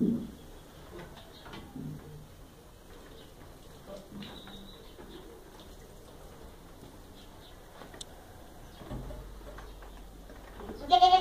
Get it.